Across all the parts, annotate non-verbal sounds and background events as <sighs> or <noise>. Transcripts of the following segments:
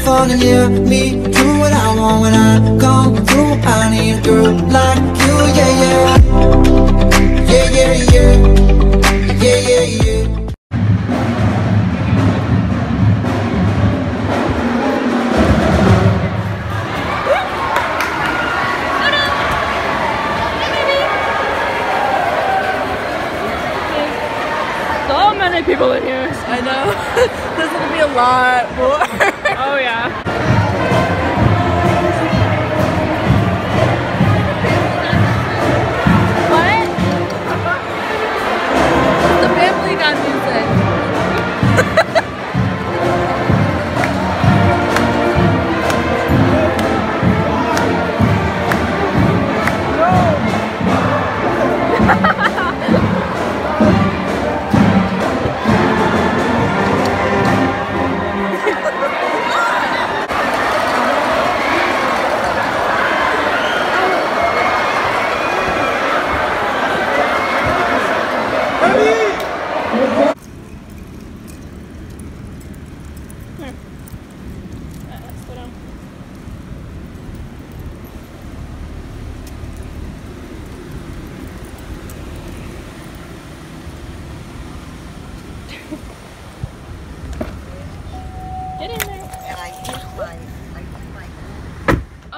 have fun and yeah, me do what I want when I come through. I need a girl like you, yeah, yeah. Yeah, yeah, yeah. Yeah, yeah, yeah. So many people in here. I know. <laughs> There's gonna be a lot more. <laughs>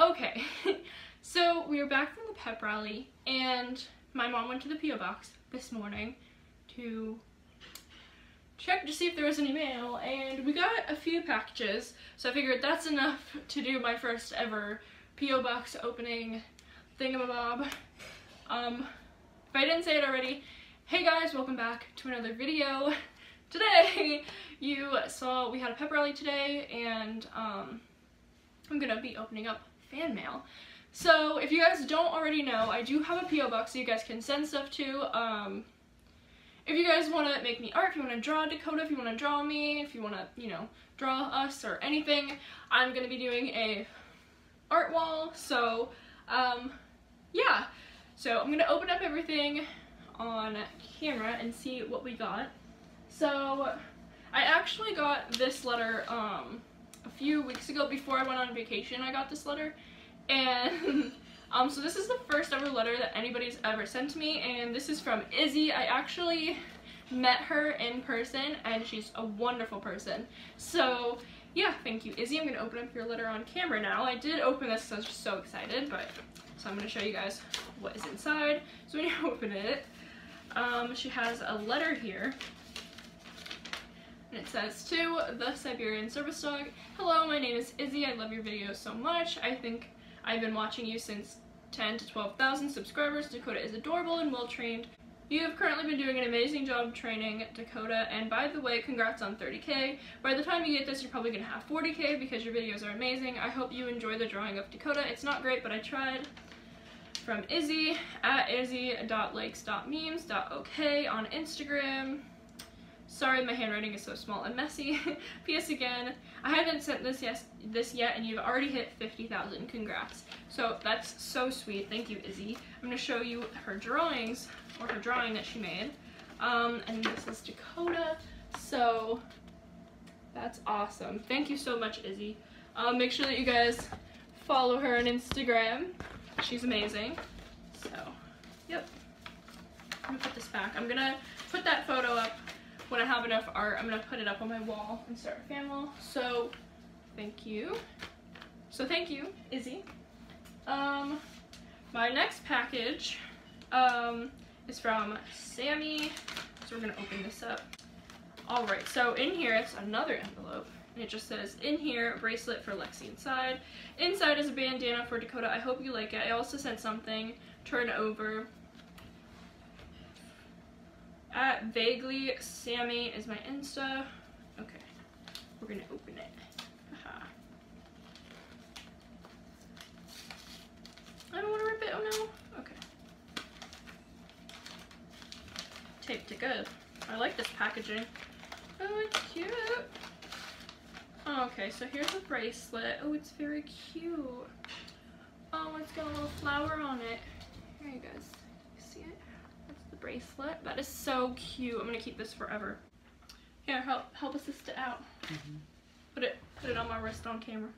Okay, <laughs> so we are back from the pep rally, and my mom went to the PO box this morning to check to see if there was any mail, and we got a few packages. So I figured that's enough to do my first ever PO box opening thingamabob. Um, if I didn't say it already, hey guys, welcome back to another video. <laughs> Today, you saw we had a pep rally today, and um, I'm gonna be opening up fan mail. So if you guys don't already know, I do have a PO box that you guys can send stuff to. Um, if you guys want to make me art, if you want to draw Dakota, if you want to draw me, if you want to, you know, draw us or anything, I'm gonna be doing a art wall. So um, yeah, so I'm gonna open up everything on camera and see what we got. So I actually got this letter um, a few weeks ago before I went on vacation. I got this letter, and <laughs> um, so this is the first ever letter that anybody's ever sent to me, and this is from Izzy. I actually met her in person, and she's a wonderful person. So yeah, thank you, Izzy. I'm gonna open up your letter on camera now. I did open this, so I was so excited, but so I'm gonna show you guys what is inside. So when you <laughs> open it, um, she has a letter here. And it says, to the Siberian Service Dog, Hello, my name is Izzy. I love your videos so much. I think I've been watching you since 10 to 12,000 subscribers. Dakota is adorable and well trained. You have currently been doing an amazing job training Dakota, and by the way, congrats on 30k. By the time you get this, you're probably going to have 40k because your videos are amazing. I hope you enjoy the drawing of Dakota. It's not great, but I tried. From Izzy at izzy.lakes.memes.ok on Instagram. Sorry, my handwriting is so small and messy. <laughs> P.S. again, I haven't sent this yes this yet, and you've already hit 50,000. Congrats. So that's so sweet. Thank you, Izzy. I'm gonna show you her drawings or her drawing that she made. Um, and this is Dakota. So that's awesome. Thank you so much, Izzy. Um, make sure that you guys follow her on Instagram. She's amazing. So, yep. I'm gonna put this back. I'm gonna put that photo up when I have enough art. I'm gonna put it up on my wall and start a fan wall. So, thank you. So thank you, Izzy. Um, my next package um, is from Sammy. So we're gonna open this up. All right, so in here it's another envelope. And it just says, in here, bracelet for Lexi inside. Inside is a bandana for Dakota. I hope you like it. I also sent something, turn over. At vaguely Sammy is my Insta. Okay, we're gonna open it. Haha. I don't want to rip it. Oh no. Okay. Taped it good. I like this packaging. Oh, it's cute. Okay, so here's a bracelet. Oh, it's very cute. Oh, it's got a little flower on it. Here you guys. See it? Bracelet. That is so cute. I'm gonna keep this forever. Here, help help assist it out. Put it put it on my wrist on camera.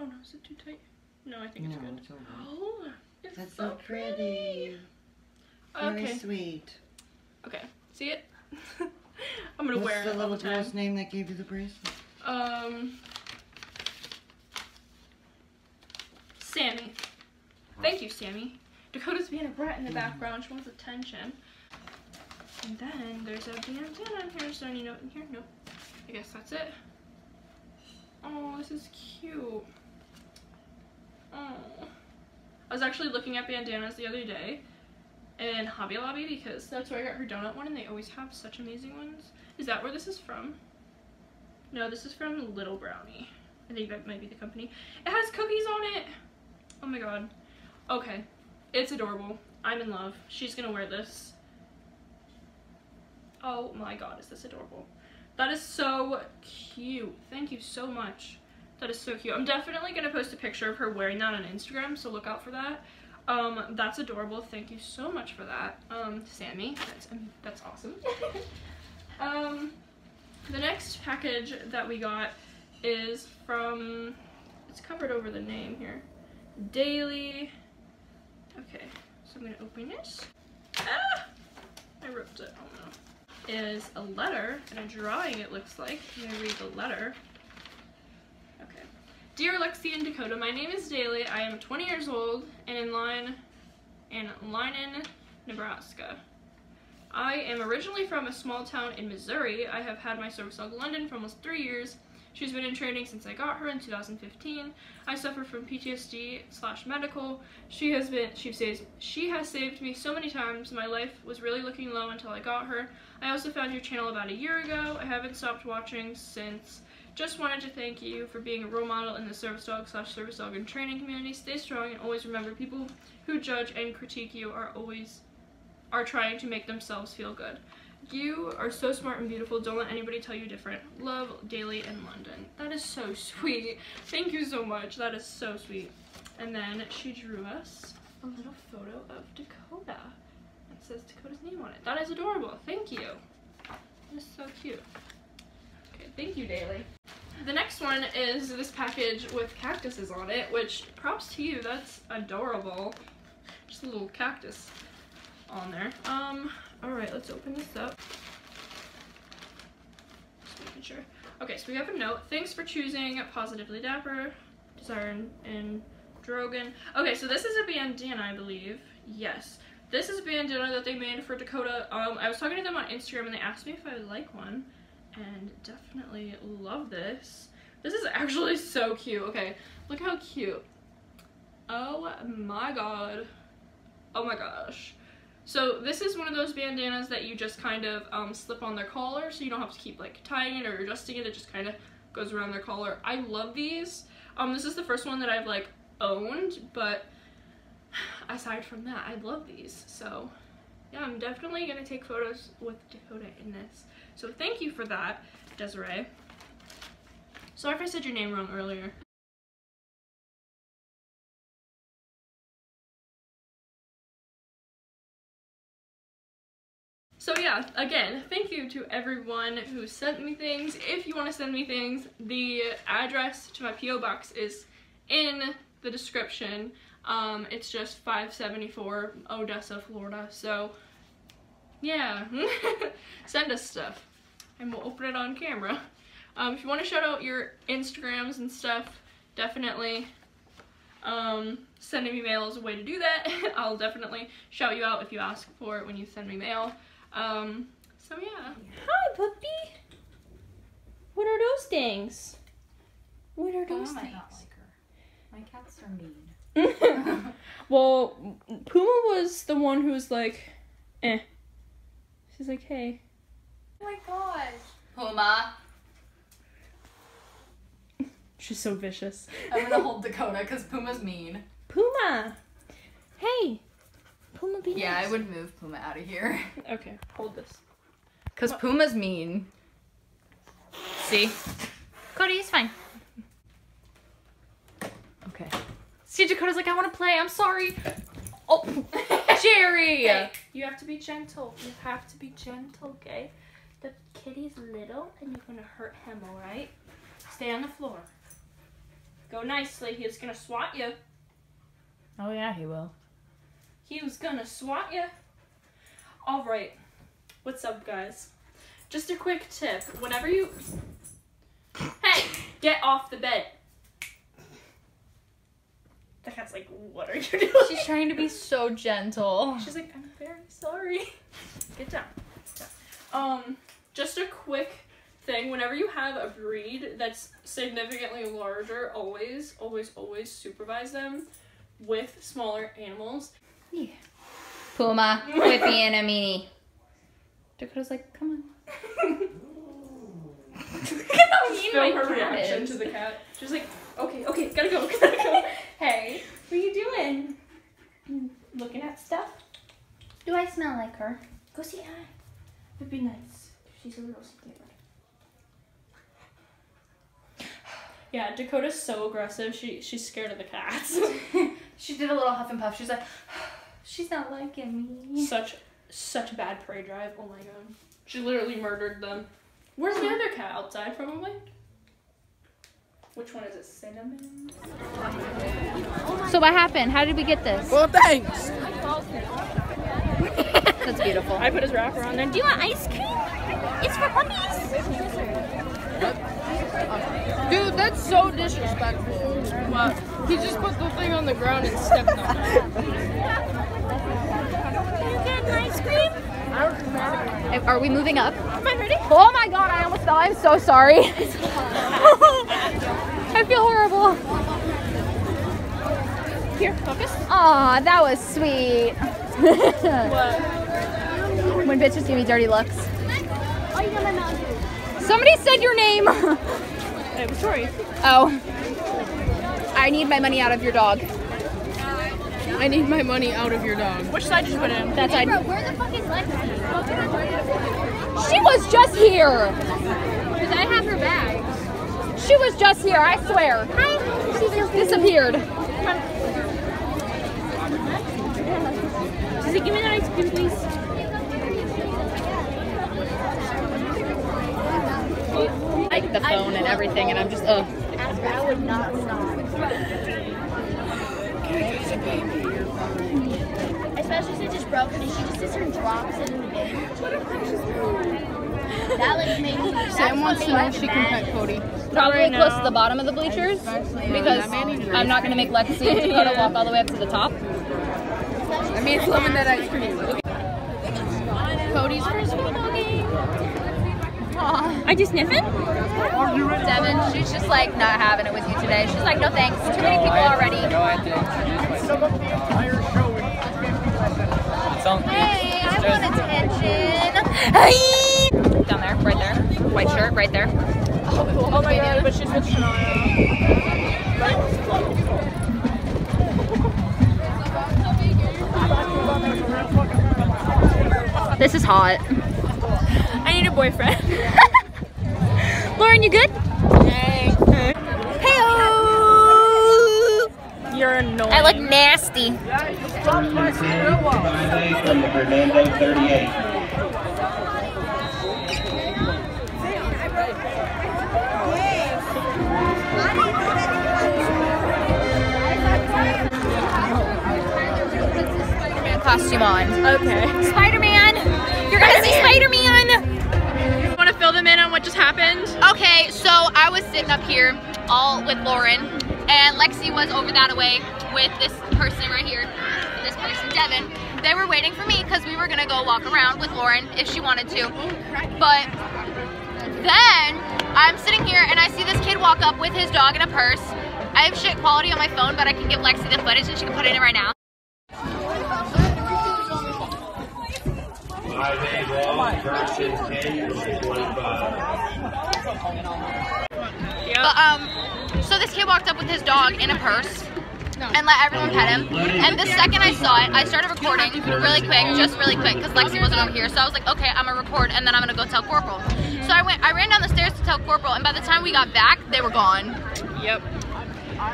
oh no, is it too tight? No, I think it's No, good. it's all right. Oh, it's That's so so pretty. Very Okay. sweet. Okay. See it? <laughs> I'm gonna What's wear the it little the time. girl's name that gave you the bracelet? Um, Sammy. Thank you, Sammy. Dakota's being a brat in the background. She wants attention. And then there's a bandana in here. Is there any note in here? Nope. I guess that's it. Oh, this is cute. Oh. I was actually looking at bandanas the other day in Hobby Lobby because that's where I got her donut one and they always have such amazing ones. Is that where this is from? No, this is from Little Brownie. I think that might be the company. It has cookies on it. Oh my god. Okay. It's adorable. I'm in love. She's gonna wear this. Oh my god, is this adorable. That is so cute. Thank you so much. That is so cute. I'm definitely gonna post a picture of her wearing that on Instagram, so look out for that. Um, that's adorable. Thank you so much for that, um, Sammy. That's um, that's awesome. <laughs> um, the next package that we got is from. It's covered over the name here. Daily. Okay, so I'm gonna open this. Ah! I ripped it. Oh no. Is a letter and a drawing. It looks like. I'm gonna read the letter. Okay. Dear Lexi and Dakota, my name is Daly. I am 20 years old and in line in Lincoln, Nebraska. I am originally from a small town in Missouri. I have had my service dog London for almost three years. She's been in training since I got her in 2015. I suffer from PTSD slash medical. She has been, she says, she has saved me so many times. My life was really looking low until I got her. I also found your channel about a year ago. I haven't stopped watching since. Just wanted to thank you for being a role model in the service dog slash service dog and training community. Stay strong and always remember people who judge and critique you are always are trying to make themselves feel good. You are so smart and beautiful. Don't let anybody tell you different. Love, Daily in London. That is so <laughs> sweet. Thank you so much. That is so sweet. And then she drew us a little photo of Dakota. It says Dakota's name on it. That is adorable. Thank you. That is so cute. Okay, thank you, Daily. The next one is this package with cactuses on it, which props to you. That's adorable. Just a little cactus on there. Um, all right, let's open this up. Just making sure. Okay, so we have a note. Thanks for choosing Pawsitively Dapper, Desiree and, Drogon. Okay, so this is a bandana, I believe. Yes. This is a bandana that they made for Dakota. Um, I was talking to them on Instagram and they asked me if I would like one. And definitely love this. This is actually <laughs> so cute. Okay, look how cute. Oh my god. Oh my gosh. So this is one of those bandanas that you just kind of um, slip on their collar so you don't have to keep like tying it or adjusting it. It just kind of goes around their collar. I love these. Um, this is the first one that I've like owned, but <sighs> aside from that, I love these. So yeah, I'm definitely gonna take photos with Dakota in this. So thank you for that, Desiree. Sorry if I said your name wrong earlier. So yeah, again, thank you to everyone who sent me things. If you want to send me things, the address to my P.O. box is in the description. Um, it's just 574 Odessa, Florida. So yeah, <laughs> send us stuff and we'll open it on camera. Um, if you want to shout out your Instagrams and stuff, definitely um, sending me mail is a way to do that. <laughs> I'll definitely shout you out if you ask for it when you send me mail. Um, so yeah. Hi, puppy. What are those things? What are those might things? not like her. My cats are mean. <laughs> well, Puma was the one who was like, eh. She's like, hey. Oh my gosh. Puma. <laughs> She's so vicious. I'm gonna <laughs> hold Dakota because Puma's mean. Puma! Hey! Puma be Yeah, I would move Puma out of here. <laughs> Okay, hold this. Because Puma's mean. See? Cody, he's fine. Okay. See, Dakota's like, I want to play. I'm sorry. <laughs> Oh. Jerry. Hey, you have to be gentle. You have to be gentle, okay? The kitty's little and you're gonna hurt him, alright? Stay on the floor. Go nicely. He's gonna swat you. Oh yeah, he will. He was gonna swat you. Alright. What's up, guys? Just a quick tip. Whenever you. Hey! Get off the bed. The cat's like, what are you doing? She's trying to be so gentle. She's like, I'm very sorry. Get down. Get down. Um, just a quick thing. Whenever you have a breed that's significantly larger, always, always, always supervise them with smaller animals. Puma, Whippy, and Amini. Dakota's like, come on. Look at how mean Film my her cat reaction is. to the cat. She's like, okay, okay, gotta go, <laughs> gotta go. hey, what are you doing? Mm, Looking at stuff? Do I smell like her? Go see hi. It'd be nice. She's a little scared. Yeah, Dakota's so aggressive. She she's scared of the cats. <laughs> <laughs> she did a little huff and puff. She's like, she's not liking me. such such a bad prey drive. Oh my god. She literally murdered them. Where's the other cat? Outside, probably. Which one is it? Cinnamon. So what happened? How did we get this? Well, thanks. <laughs> That's beautiful. I put his wrapper on there. Do you want ice cream? It's for puppies. Dude, that's so disrespectful. But <laughs> he just put the thing on the ground and stepped on it. <laughs> Ice cream? Are we moving up? Am I ready? Oh my god, I almost fell. I'm so sorry. <laughs> I feel horrible. Here, focus. Aw, that was sweet. What? when bitches give me dirty looks. Somebody said your name. Hey, sorry. oh. I need my money out of your dog. I need my money out of your dog. Which side did you put it in? That's I. Where the fuck is Lexi? She was just here. Because I have her bag. She was just here, I swear. She just disappeared. She's like, give me that ice cream, please. Like the phone and everything, and I'm just, ugh. I would not stop. Especially since it's broken and she just sits here and drops it in the bin. That like made me. that's Sam wants to made know if she can pet Cody. Probably close to the bottom of the bleachers because I'm not gonna make Lexi and Dakota <laughs> walk all the way up to the top. I mean, it's loving that ice cream. Cody's first vlog. I just sniffing? Devin, she's just like not having it with you today. She's like, no thanks, too many people already. Hey, I want attention. Down there, right there. White shirt, right there. Oh, oh my god, but she's with Shania. This is hot. I need a boyfriend. <laughs> Lauren, you good? Hey. You're annoying. I look nasty. Fernando 38. Spider-Man costume on. Okay. Spider-Man! You're gonna see Spider-Man! Want to fill them in on what just happened? Okay, so I was sitting up here all with Lauren, and Lexi was over that way with this person right here, this person, Devin. They were waiting for me because we were gonna go walk around with Lauren if she wanted to. But then I'm sitting here and I see this kid walk up with his dog in a purse. I have shit quality on my phone, but I can give Lexi the footage and she can put it in right now. But um, so this kid walked up with his dog in a purse and let everyone pet him. And the second I saw it, I started recording really quick, just really quick, because Lexi wasn't over here. So I was like, okay, I'm gonna record, and then I'm gonna go tell Corporal. So I went, I ran down the stairs to tell Corporal, and by the time we got back, they were gone. Yep.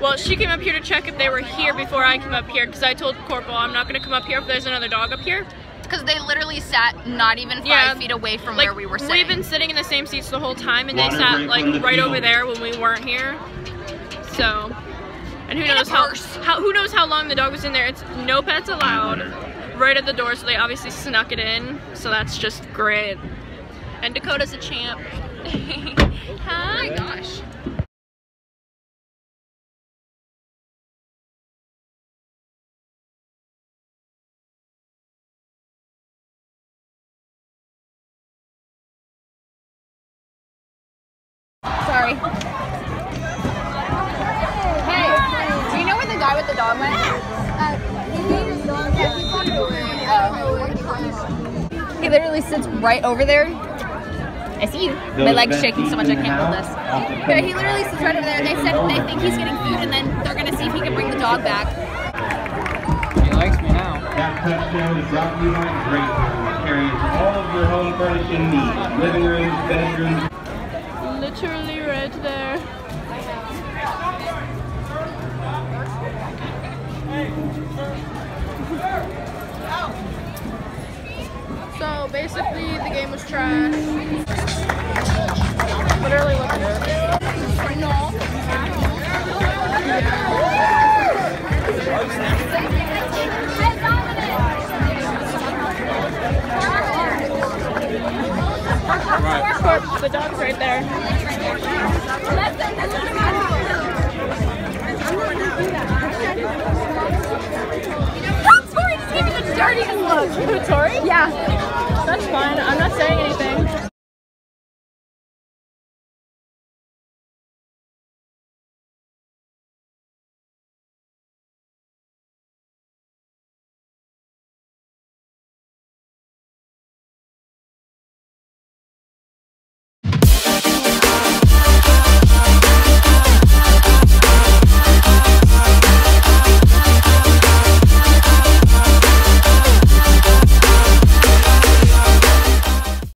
Well, she came up here to check if they were here before I came up here because I told Corporal I'm not gonna come up here if there's another dog up here. Because they literally sat not even five Yeah, feet away from Like where we were sitting. we've been sitting in the same seats the whole time, and they sat like from the right over there when we weren't here. So, and who knows how, how who knows how long the dog was in there? It's no pets allowed. Right at the door, so they obviously snuck it in. So that's just great. And Dakota's a champ. Hi. <laughs> oh my gosh. You know the guy with the dog went? He literally sits right over there. I see you. My leg's shaking so much I can't hold this. house, Yeah, he literally sits right over there. They said they think he's getting food, and then they're gonna see if he can bring the dog back. He likes me now. That touchdown is brought you by Great Home, carries all of your home furnishing needs, living rooms, bedrooms, Literally right there. So basically, the game was trash. Literally look at it. The dog's right there. Tori just gave me the dirtiest look. Who, Tori? Yeah. That's fine. I'm not saying anything.